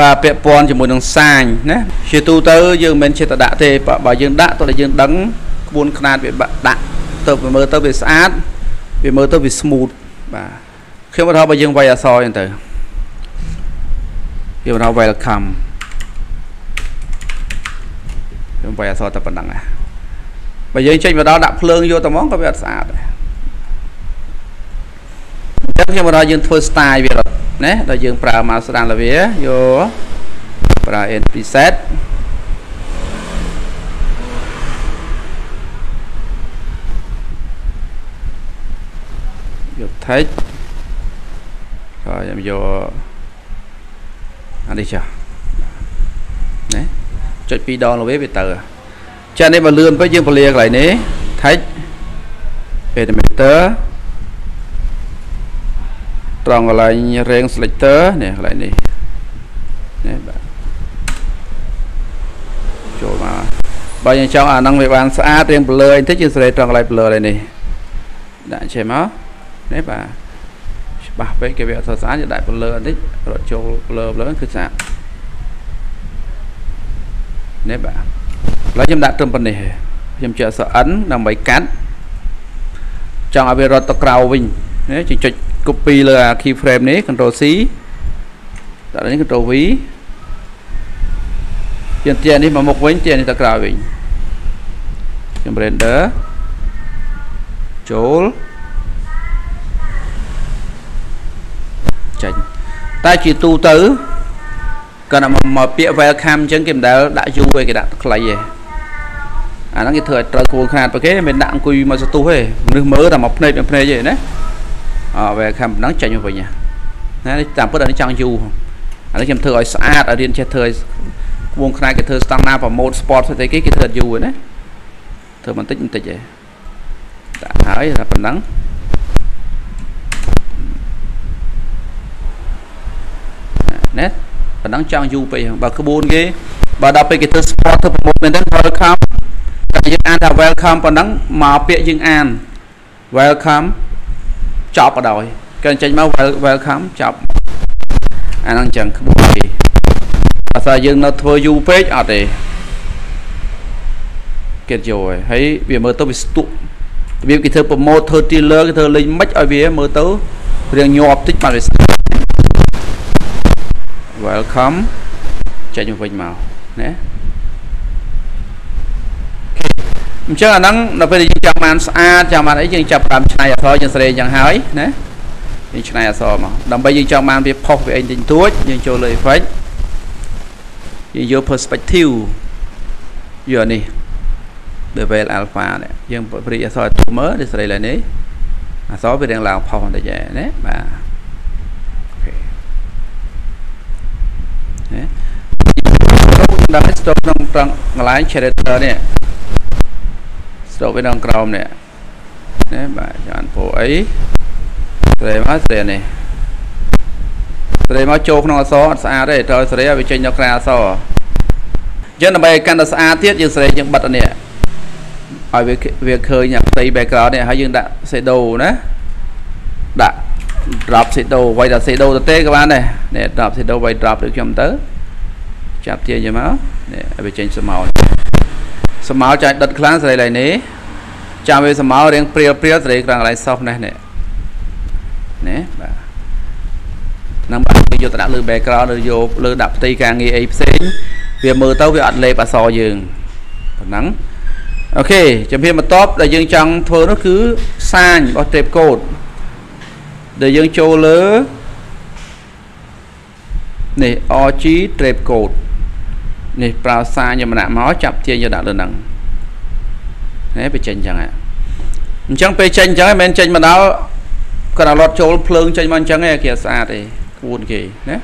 បាទពាក់ព័ន្ធជាមួយនឹងសាញណាជាទូទៅយើងមិនមែនចេះតែដាក់ទេបើយើងដាក់ទៅតែយើងដឹងក្បួនខ្នាតវាដាក់ទៅមើលទៅវាស្អាតវាមើលទៅវា smooth បាទខ្ញុំឧទាហរណ៍បើយើងវាយអក្សរហ្នឹងទៅយើងឧទាហរណ៍ welcome ខ្ញុំវាយអក្សរតែប៉ុណ្ណឹងណាបើយើងចេញមកដល់ដាក់ភ្លើងយកតែហ្មងក៏វាអត់ស្អាតដែរអញ្ចឹងខ្ញុំឧទាហរណ៍យើងធ្វើ style វារត់ ណាដល់យើងប្រើមកស្ដានលាវាយកប្រើ n preset យក text ក៏ខ្ញុំយកអានេះចុះណាចុចពីរដងលើវាទៅចានេះបើលឿនពេកយើងពលាកន្លែងនេះ text parameter ត្រង់កន្លែង range selector នេះកន្លែងនេះនេះបាទចូលមកបើយើងចង់អាហ្នឹងវាបានស្អាតរៀង blur បន្តិចយើងសេរីត្រង់កន្លែង blur នេះដាក់ចេញមកនេះបាទច្បាស់ពេកគេវាអត់ស្អាតយើងដាក់ blur បន្តិចរត់ចូល blur blur គឺស្អាតនេះបាទឥឡូវខ្ញុំដាក់ត្រឹមប៉ុណ្នេះខ្ញុំជិះអក្សរ n ដើម្បីកាត់ចង់ឲ្យវារត់ទៅក្រៅវិញណាចុច copy លើអា key frame នេះ control C ដាក់នេះ control V យើងទានេះមកមុខវិញទានេះទៅក្រោយវិញខ្ញុំ render ចូលចាញ់តែជាទូទៅគាត់មកពាក្យ welcome អញ្ចឹងគេមិនដែលដាក់យូរទេគេដាក់ខ្លីទេអាហ្នឹងគេធ្វើឲ្យត្រូវគួរខ្នាតបើគេមិនដាក់អង្គុយមកសទុះទេមនុស្សមើលតែមកភ្នែកភ្នែកទេណាអឺ welcome ហ្នឹងចេញមកវិញណាតាមពិតអានេះចង់យូរអានេះខ្ញុំធ្វើឲ្យស្អាតឲ្យរៀនចេះធ្វើឲ្យគួងខ្នាតគេធ្វើ standard promote sport ស្អីគេគេធ្វើយូរណាធ្វើបន្តិចបន្តិចឯងដាក់ហើយតែប៉ុណ្ណឹងណាប៉ុណ្ណឹងចង់យូរពេកបើក្បួនគេបើដល់ពេលគេធ្វើ sport ធ្វើ promote មែនទេ welcome តែយើងអានថា welcome ប៉ុណ្ណឹងមកពាក្យយើងអាន welcome ចប់បដ ாய் គេចេញមក welcome ចប់អាហ្នឹងចឹងក្បួនគេបើថាយើងនៅធ្វើយូរពេកអត់ទេគេយកហើយវាមើលទៅវាស្ទុករបៀបគេធ្វើប្រម៉ូទធ្វើ dealer គេធ្វើលេងមិនឲ្យវាមើលទៅរៀងញាប់តិចបាត់វា welcome ចេញមកវិញមកណា អញ្ចឹងអាហ្នឹងនៅពេលយើងចង់បានស្អាតចង់បានអីយើងចាប់តាមឆ្នៃអក្សរយើងស្រេអញ្ចឹងហើយណាយើងឆ្នៃអក្សរមកដើម្បីយើងចង់បានវាផុសវាអីតិចតួចយើងចូលលើ effect យើងយក perspective យកនេះ bevel alpha នេះយើងព្រីអក្សរទូមើលនេះស្រីឡើយនេះអក្សរវារៀងឡើងផុសបន្តិចណាបាទអូខេណាដល់ស្តុកក្នុងត្រង់កន្លែង character នេះ ស្រុកវានៅក្រោមនេះណាបាទចាំពោអីស្រីមកស្រីនេះស្រីមកចូលក្នុងអសអត់ស្អាតទេត្រូវស្រីឲ្យវាចេញនៅក្រៅអសអញ្ចឹងដើម្បីឲ្យកាន់តែស្អាតទៀតយើងស្រីយើងបិទអានេះឲ្យវាវាឃើញផ្ទៃ background នេះហើយយើងដាក់ shadow ណាដាក់ drop shadow ໄວដាក់ shadow ទៅទេក៏បានដែរនេះ drop shadow ໄວ drop ដូចខ្ញុំទៅចាប់ទាញយកមកនេះឲ្យវាចេញស្មោ សមោចាញ់ដិតខ្លាំងស្រីឡើយនេះចាំវាសមោរៀងព្រាលព្រាលស្រីខ្លាំងកន្លែងសោះនេះនេះនេះបាទនឹងបាទវាយកទៅដាក់លើ background ឬយកលើដាក់ផ្ទៃការងារអីផ្សេងវាមើលទៅវាអត់លេបអក្សរយើងប៉ុណ្ណឹងអូខេជំរាបបន្ទាប់ដែលយើងចង់ធ្វើនោះគឺសាញរបស់ tape code ដែលយើងចូលលើនេះ RG tape code នេះប្រើសារយមណៈមកចាប់ទាញយកដាក់លើហ្នឹងនេះពេលចេញអញ្ចឹងអញ្ចឹងពេលចេញអញ្ចឹងមិនមែនចេញមកដល់គាត់ឲ្យលត់ចូលភ្លើងចេញមកអញ្ចឹងឯងគេស្អាតទេក្បួនគេណា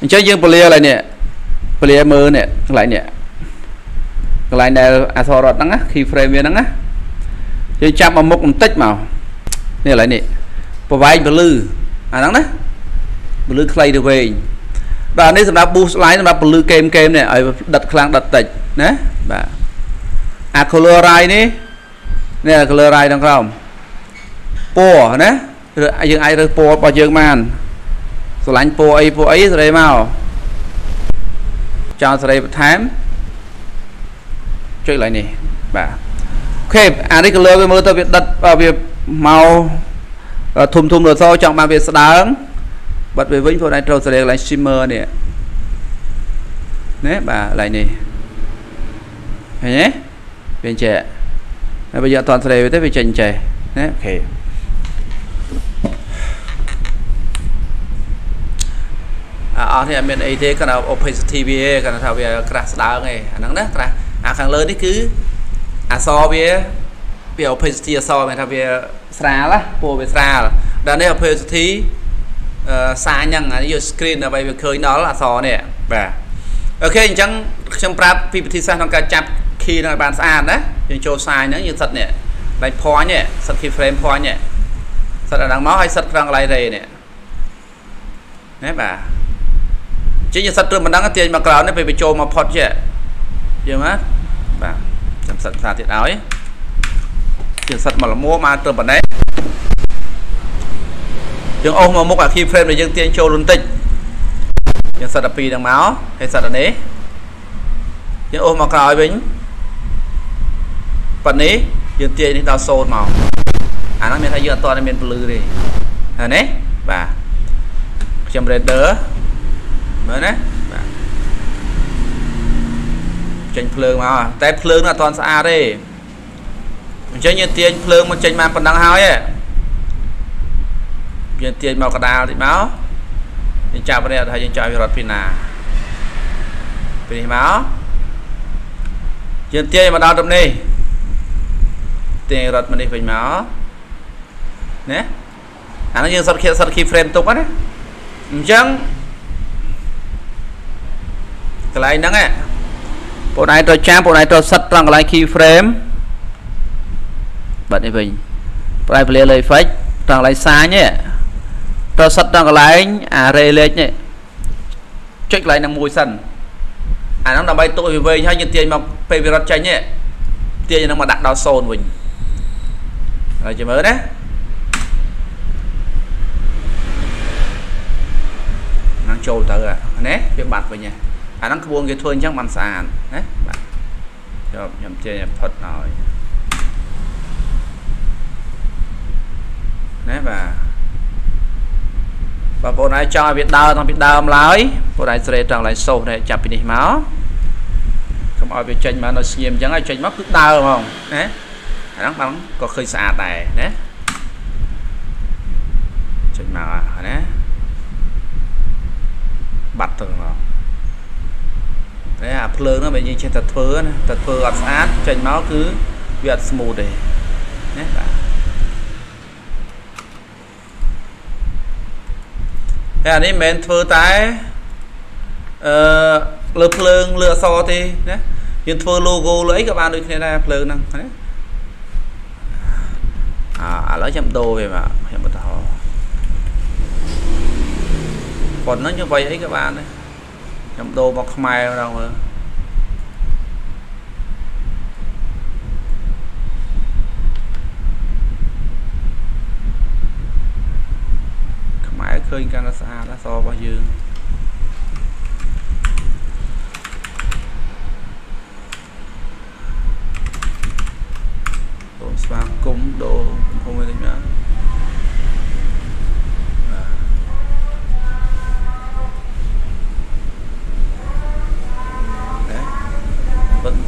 អញ្ចឹងយើងពលាកន្លែងនេះពលាមើលនេះកន្លែងនេះកន្លែងដែលអសរត់ហ្នឹងណា key frame វាហ្នឹងណាយើងចាប់មកមុខបន្តិចមកនេះកន្លែងនេះប្រវែងពលឺអាហ្នឹងណាពលឺខ្លីទៅវែង បាទនេះសម្រាប់ boost line សម្រាប់ពលឺហ្គេមហ្គេមនេះឲ្យដិតខ្លាំងដិតតិចណាបាទអា color line នេះនេះ color line ខាងក្រោមពណ៌ណាយើងអាចរើសពណ៌របស់យើងបានស្រឡាញ់ពណ៌អីពណ៌អីស្រីមកចង់សេរីបន្ថែមចុចឡើងនេះបាទអូខេអានេះ color វាមើលទៅវាដិតវាមកធំធំដល់សចង់បានវាស្ដើង បាត់វាវិញពួកឯងត្រូវសេរីកន្លែង shimmer នេះណាបាទកន្លែងនេះឃើញទេវាចេះហើយបើយកអត់តសេរីទេវាចេញចេះណាអូខេអស់នេះអត់មានអីទេគាត់ថា opacity វាគាត់ថាវាក្រាស់ស្ដើងឯងអាហ្នឹងណាក្រាស់អាខាងលើនេះគឺអសវាវា opacity អសមានថាវាស្រាលណាពណ៌វាស្រាលដល់នេះ opacity អឺ សាញហ្នឹងអានេះយក screen ដើម្បីវាឃើញដល់អសនេះបាទអូខេអញ្ចឹងខ្ញុំប្រាប់ពីវិធីសាស្ត្រក្នុងការចាប់ key ហ្នឹងឲ្យបានស្អាតណាយើងចូលសាយហ្នឹងយើងសិតនេះដៃ point នេះសិត key frame point នេះសិតអាហ្នឹងមកហើយសិតត្រង់កន្លែង ray នេះណាបាទជាយើងសិតត្រឹមប៉ុណ្ណឹងទាញមកក្រោយនេះពេលបញ្ចូលមកផុតចេះយល់មកបាទចាំសិតផ្សារទៀតឲ្យយើងសិតមកលមួមកត្រឹមប៉ុណ្ណេះ យើងអស់មកមុខអា key frame ដែលយើងទាញចូលបន្តិចយើងសិតដល់2ហ្នឹងមកហើយសិតដល់នេះយើងអស់មកក្រោយវិញប៉ុណ្នេះយើងទាញនេះដល់0មកអាហ្នឹងមានថាយើងអត់តតែមានពលឺទេហើយណាបាទខ្ញុំ render មើលណាបាទចេញភ្លើងមកតែភ្លើងនោះអត់ទាន់ស្អាតទេអញ្ចឹងយើងទាញភ្លើងមកចេញមកប៉ុណ្ណឹងហើយ យើងទាញមកកដាលតិចមកយើងចាប់នេះអត់ថាយើងចោលវារត់ពីណាពីនេះមកយើងទាញមកដល់ត្រឹមនេះទាញរត់មកនេះវិញមកណាអានោះយើងសិតខៀសិត key frame ទុកណាអញ្ចឹងកន្លែងហ្នឹងបងឯងត្រូវចាំបងឯងត្រូវសិតត្រង់កន្លែង key frame បាត់នេះវិញប្រែពលាលើ effect ត្រង់កន្លែងសាញនេះត្រូវសិតត្រង់កន្លែងអា ray លេខនេះចុចកន្លែងហ្នឹង មួយសិនអាហ្នឹងដើម្បីទុកវាវែងហើយយើងទាញមកពេលវារត់ចេញនេះទាញហ្នឹងមកដាក់ដល់0វិញហើយចាំមើលណាហ្នឹងចូលទៅណាវាបាត់វិញណាអាហ្នឹងក្បួនគេធ្វើអញ្ចឹងបានស្អាតណាបាទចូលខ្ញុំចេញផុតឲ្យណាបាទបងប្អូនឯងចង់ឲ្យវាដើរតាំងពីដើមឡើយបងឯងស្រេត្រង់ឡើយសូសនេះចាប់ពីនេះមកកុំឲ្យវាចេញមកនៅស្ងៀមអញ្ចឹងឲ្យចេញមកគឺដើរហ្មងណាអាហ្នឹងបងក៏ឃើញស្អាតដែរណាចេញមកណាបាត់ទៅហ្មងតែអាភ្លើងហ្នឹងបើយើងចេះតែធ្វើណាតែធ្វើអត់ស្អាតចេញមកគឺវាអត់ smooth ទេណាបាទ តែអានេះមិនមែនធ្វើតែអឺលើភ្លើងលើអសទេណាយើងធ្វើ logo លើអីក៏បានដូចគ្នាដែរភ្លើងហ្នឹងណាអាឥឡូវខ្ញុំដូរវាមកខ្ញុំឧទាហរណ៍ប៉ុណ្ណឹងខ្ញុំវាយអីក៏បានដែរខ្ញុំដូរមកខ្មែរម្ដងមើលខ្មែរ ឃើញកាន់តែស្អាតណាសរបស់យើងសូមស្វាគមន៍ដូរកំពុងវិញណា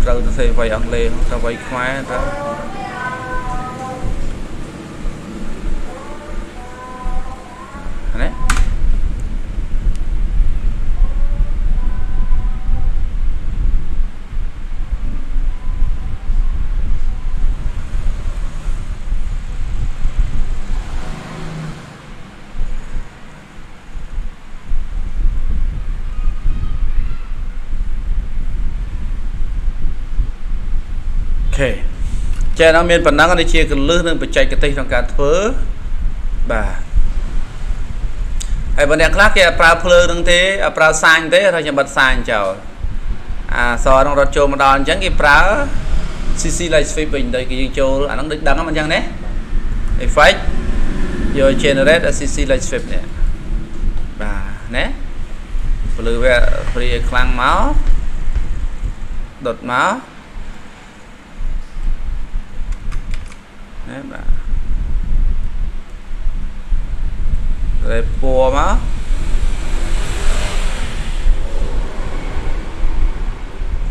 ត្រូវទៅសេវ័យអង់គ្លេសទៅវ័យខ្មែរទៅណា ខេចេះដល់មានប៉ុណ្ណឹងនេះជាកលឹះនិងបច្ចេកទេសក្នុងការធ្វើបាទហើយបើអ្នកខ្លះគេអត់ប្រើភ្លើងនឹងទេអត់ប្រើសាញទេថាខ្ញុំបិទសាញចោលអាសនឹងរត់ចូលមកដល់អញ្ចឹងគេប្រើ CC light sweep វិញទៅគេយើងចូលអាហ្នឹងដូចដឹងហ្នឹងអញ្ចឹងណា effect យក generate CC light sweep នេះបាទណាពលឺវាព្រីឲ្យខ្លាំងមកដុតមក ណែបាទតែពណ៌មក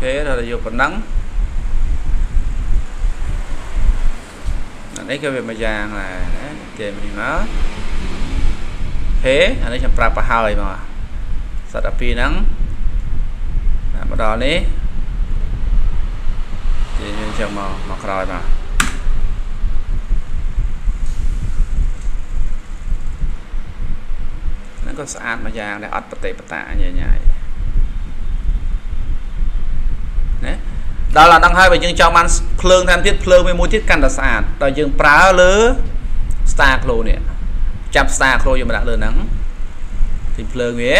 អូខេដល់យកប៉ុណ្ណឹងនេះគឺវាមួយយ៉ាងដែរណាគេនេះមកហេអានេះខ្ញុំប្រាប់ទៅហើយមកសត្វអាពីរហ្នឹងមកដល់នេះយើងចឹងមកមកក្រោយមកហ្នឹង ក៏ស្អាតមួយយ៉ាងដែរអត់ប្រតិបតាញញ៉ាយណាដល់អាហ្នឹងហើយបើយើងចង់បានភ្លើងថែមទៀតភ្លើងមួយទៀតកាន់តែស្អាតដល់យើងប្រើលើ star glow នេះចាប់ star glow យើងមកដាក់លើហ្នឹងទីភ្លើងវា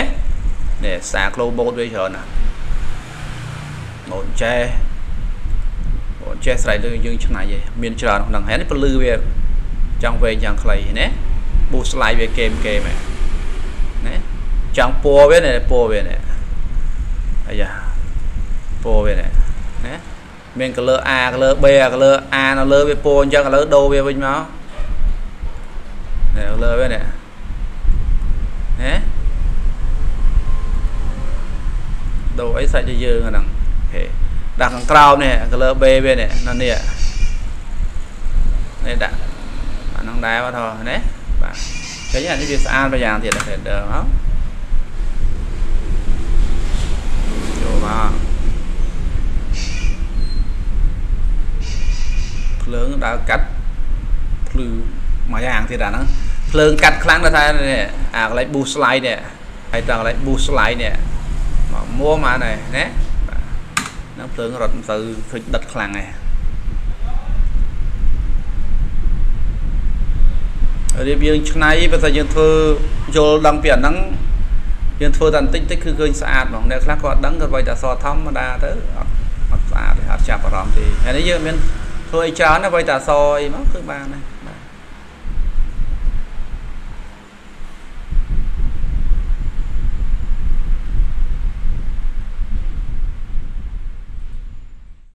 នេះ star glow mode វាច្រើនណាស់ mode ចេះ mode ចេះស្រ័យលើយើងឆ្នៃឯងមានច្រើនក្នុងហ្នឹងហើយនេះពលឺវាចង់វែងយ៉ាងខ្លីណា boost slide វាហ្គេមហ្គេមណា ចង់ពណ៌វានេះពណ៌វានេះអាយ៉ាពណ៌វានេះណាមាន color A color B color A នៅលើវាពណ៌អញ្ចឹងឥឡូវដូរវាវិញមកនេះ color វានេះណាដូរអីសាច់ទៅយើងហ្នឹងអូខេដាក់ខាងក្រោមនេះ color B វានេះនៅនេះនេះដាក់អាហ្នឹងដែរមកថោណាបាទឃើញអានេះវាស្អាតមួយយ៉ាងទៀតណា header មកចូលមក ភ្លើងដើរកាត់ភ្លឺមួយយ៉ាងទៀតអាហ្នឹងភ្លើងកាត់ខ្លាំងដល់ថាអាកន្លែង boost slide នេះហើយដល់កន្លែង boost slide នេះមកមួមកនេះណាបាទហ្នឹងភ្លើងរត់មិនទៅឃើញដិតខ្លាំងទេរៀបយើងឆ្នៃបើតែយើងធ្វើយល់ដឹងពីអាហ្នឹងយើងធ្វើតែបន្តិចតិចគឺឃើញស្អាតហ្មងអ្នកខ្លះក៏អត់ដឹងក៏បីតែសធម្មតាទៅអត់អត់ស្អាតទេអត់ចាប់អារម្មណ៍ទេហើយនេះយើងមាន ធ្វើអីច្រើនណាស់បីតែសអីមកគឺបានដែរ